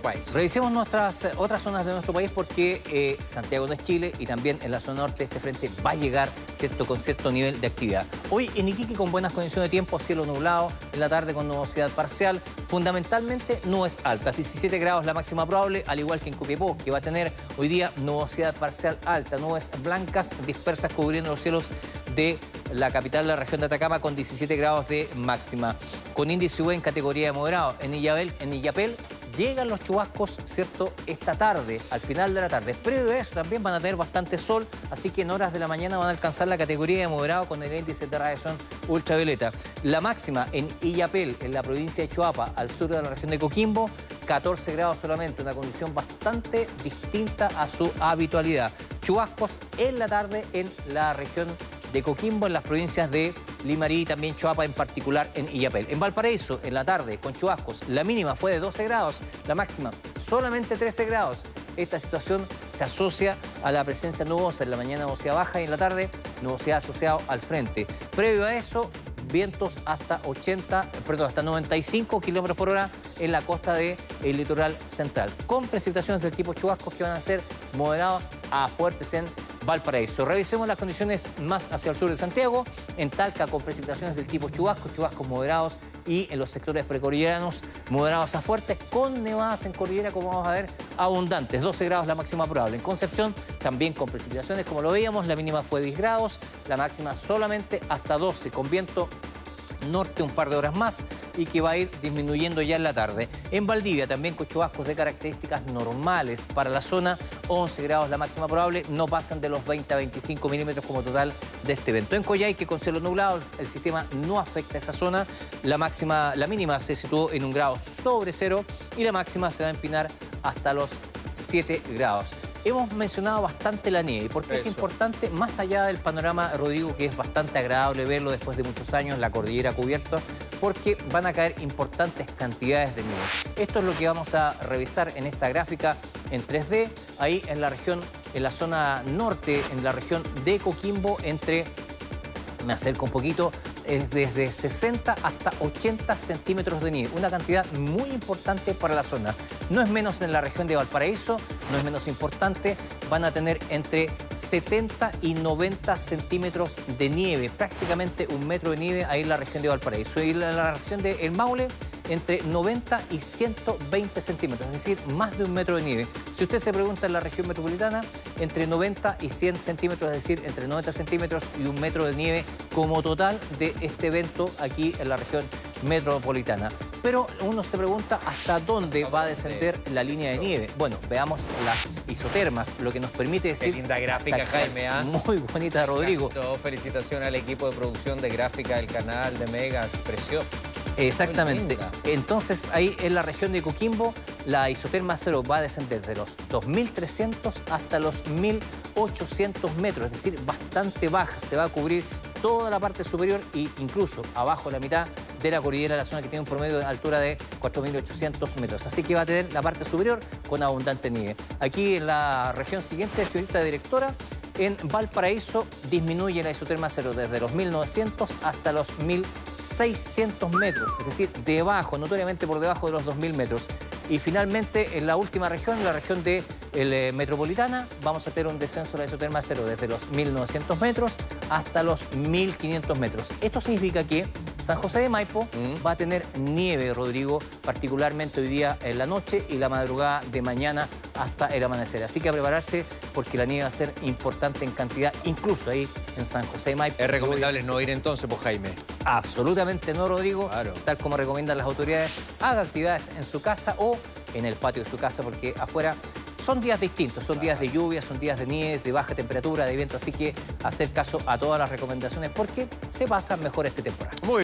país. Revisemos nuestras eh, otras zonas de nuestro país porque eh, Santiago no es Chile y también en la zona norte este frente va a llegar ¿cierto? con cierto nivel de actividad. Hoy en Iquique con buenas condiciones de tiempo, cielo nublado, en la tarde con nubosidad parcial, fundamentalmente nubes altas, 17 grados la máxima probable, al igual que en Copiapó, que va a tener hoy día nubosidad parcial alta, nubes blancas dispersas cubriendo los cielos de la capital de la región de Atacama con 17 grados de máxima. Con índice UV en categoría de moderado. En Illapel, en Illapel llegan los chubascos, ¿cierto?, esta tarde, al final de la tarde. Previo a eso también van a tener bastante sol, así que en horas de la mañana van a alcanzar la categoría de moderado con el índice de radiación ultravioleta. La máxima en Illapel, en la provincia de Chuapa, al sur de la región de Coquimbo, 14 grados solamente, una condición bastante distinta a su habitualidad. Chubascos en la tarde en la región de Coquimbo en las provincias de Limarí y también Choapa en particular en Illapel. En Valparaíso, en la tarde, con chubascos, la mínima fue de 12 grados, la máxima solamente 13 grados. Esta situación se asocia a la presencia nubosa en la mañana nubosidad baja y en la tarde nubosidad asociada al frente. Previo a eso, vientos hasta 80, perdón, hasta 95 kilómetros por hora en la costa del litoral central, con precipitaciones del tipo chubascos que van a ser moderados a fuertes en Valparaíso. Revisemos las condiciones más hacia el sur de Santiago, en Talca con precipitaciones del tipo chubasco, chubascos moderados y en los sectores precordilleranos moderados a fuertes, con nevadas en cordillera, como vamos a ver, abundantes, 12 grados la máxima probable. En Concepción también con precipitaciones, como lo veíamos, la mínima fue 10 grados, la máxima solamente hasta 12, con viento norte un par de horas más y que va a ir disminuyendo ya en la tarde. En Valdivia también con chubascos de características normales para la zona, 11 grados la máxima probable, no pasan de los 20 a 25 milímetros como total de este evento. En Coyhaique con cielo nublado, el sistema no afecta a esa zona, la, máxima, la mínima se situó en un grado sobre cero y la máxima se va a empinar hasta los 7 grados. Hemos mencionado bastante la nieve, porque es importante, más allá del panorama, Rodrigo, que es bastante agradable verlo después de muchos años, la cordillera cubierta, porque van a caer importantes cantidades de nieve. Esto es lo que vamos a revisar en esta gráfica en 3D, ahí en la región, en la zona norte, en la región de Coquimbo, entre, me acerco un poquito, es desde 60 hasta 80 centímetros de nieve, una cantidad muy importante para la zona. No es menos en la región de Valparaíso, no es menos importante, van a tener entre 70 y 90 centímetros de nieve, prácticamente un metro de nieve ahí en la región de Valparaíso. Y en la región de El Maule, entre 90 y 120 centímetros, es decir, más de un metro de nieve. Si usted se pregunta en la región metropolitana, entre 90 y 100 centímetros, es decir, entre 90 centímetros y un metro de nieve como total de este evento aquí en la región metropolitana. Pero uno se pregunta hasta dónde va a descender la línea de nieve. Bueno, veamos las isotermas, lo que nos permite decir... Qué linda gráfica, Jaime. ¿ah? Muy bonita, Rodrigo. Felicitaciones al equipo de producción de gráfica del canal de Megas. Precioso. Exactamente. Entonces, ahí en la región de Coquimbo, la isoterma cero va a descender de los 2.300 hasta los 1.800 metros, es decir, bastante baja. Se va a cubrir toda la parte superior e incluso abajo la mitad de la cordillera, la zona que tiene un promedio de altura de 4.800 metros. Así que va a tener la parte superior con abundante nieve. Aquí en la región siguiente, señorita directora, en Valparaíso disminuye la isoterma cero desde los 1.900 hasta los 1.600 metros, es decir, debajo, notoriamente por debajo de los 2.000 metros. Y finalmente, en la última región, en la región de eh, Metropolitana, vamos a tener un descenso de la isoterma cero desde los 1.900 metros hasta los 1.500 metros. Esto significa que San José de Maipo mm. va a tener nieve, Rodrigo, particularmente hoy día en la noche y la madrugada de mañana hasta el amanecer. Así que a prepararse porque la nieve va a ser importante en cantidad, incluso ahí en San José de Maipo. ¿Es recomendable no ir entonces, pues Jaime? Absolutamente no, Rodrigo. Tal como recomiendan las autoridades, haga actividades en su casa o en el patio de su casa porque afuera son días distintos, son días de lluvia, son días de nieve, de baja temperatura, de viento, así que hacer caso a todas las recomendaciones porque se pasa mejor este temporada.